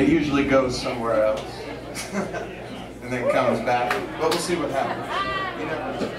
It usually goes somewhere else. and then comes back. But we'll see what happens. You know.